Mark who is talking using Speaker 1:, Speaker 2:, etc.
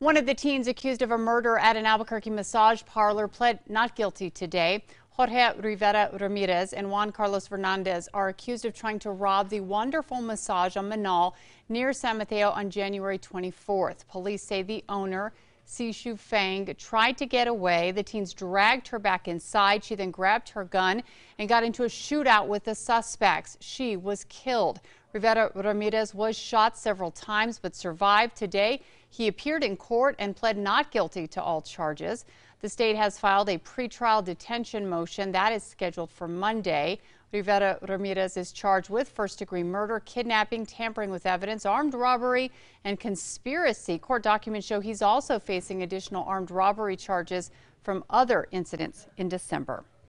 Speaker 1: One of the teens accused of a murder at an Albuquerque massage parlor pled not guilty today. Jorge Rivera Ramirez and Juan Carlos Fernandez are accused of trying to rob the wonderful massage on Menaul near San Mateo on January 24th. Police say the owner, Sishu Fang, tried to get away. The teens dragged her back inside. She then grabbed her gun and got into a shootout with the suspects. She was killed. Rivera Ramirez was shot several times but survived. Today, he appeared in court and pled not guilty to all charges. The state has filed a pretrial detention motion that is scheduled for Monday. Rivera Ramirez is charged with first degree murder, kidnapping, tampering with evidence, armed robbery, and conspiracy. Court documents show he's also facing additional armed robbery charges from other incidents in December.